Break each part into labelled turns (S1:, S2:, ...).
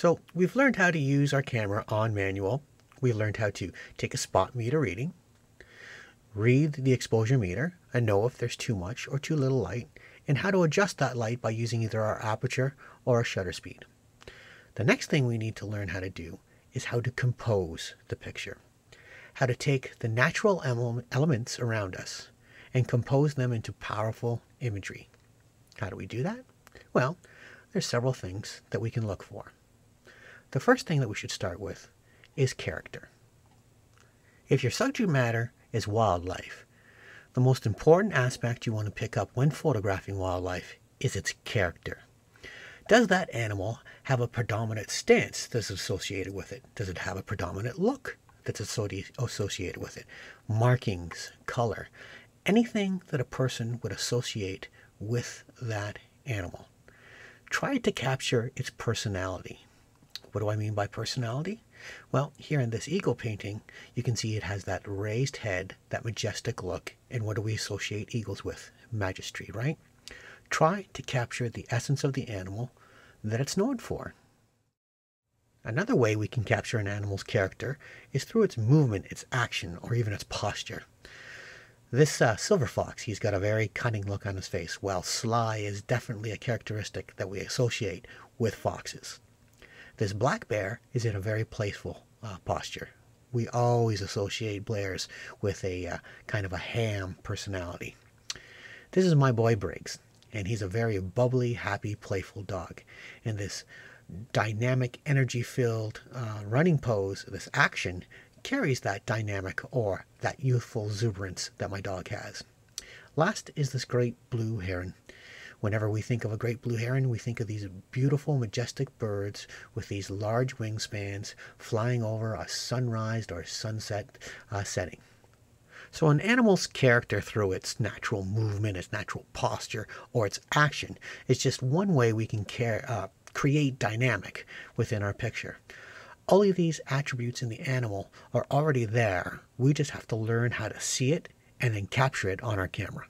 S1: So we've learned how to use our camera on manual. We've learned how to take a spot meter reading, read the exposure meter and know if there's too much or too little light, and how to adjust that light by using either our aperture or our shutter speed. The next thing we need to learn how to do is how to compose the picture, how to take the natural elements around us and compose them into powerful imagery. How do we do that? Well, there's several things that we can look for. The first thing that we should start with is character. If your subject matter is wildlife, the most important aspect you want to pick up when photographing wildlife is its character. Does that animal have a predominant stance that's associated with it? Does it have a predominant look that's associated with it? Markings, color, anything that a person would associate with that animal. Try to capture its personality. What do I mean by personality? Well, here in this eagle painting, you can see it has that raised head, that majestic look, and what do we associate eagles with? Majesty, right? Try to capture the essence of the animal that it's known for. Another way we can capture an animal's character is through its movement, its action, or even its posture. This uh, silver fox, he's got a very cunning look on his face, while sly is definitely a characteristic that we associate with foxes. This black bear is in a very playful uh, posture. We always associate bears with a uh, kind of a ham personality. This is my boy Briggs, and he's a very bubbly, happy, playful dog. And this dynamic, energy filled uh, running pose, this action, carries that dynamic or that youthful exuberance that my dog has. Last is this great blue heron. Whenever we think of a great blue heron, we think of these beautiful, majestic birds with these large wingspans flying over a sunrise or sunset uh, setting. So, an animal's character through its natural movement, its natural posture, or its action is just one way we can care, uh, create dynamic within our picture. All of these attributes in the animal are already there. We just have to learn how to see it and then capture it on our camera.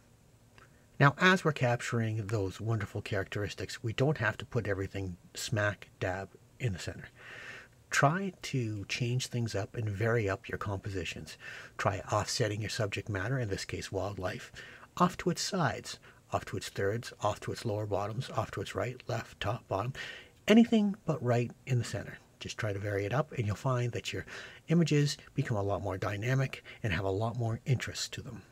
S1: Now, as we're capturing those wonderful characteristics, we don't have to put everything smack dab in the center. Try to change things up and vary up your compositions. Try offsetting your subject matter, in this case wildlife, off to its sides, off to its thirds, off to its lower bottoms, off to its right, left, top, bottom, anything but right in the center. Just try to vary it up and you'll find that your images become a lot more dynamic and have a lot more interest to them.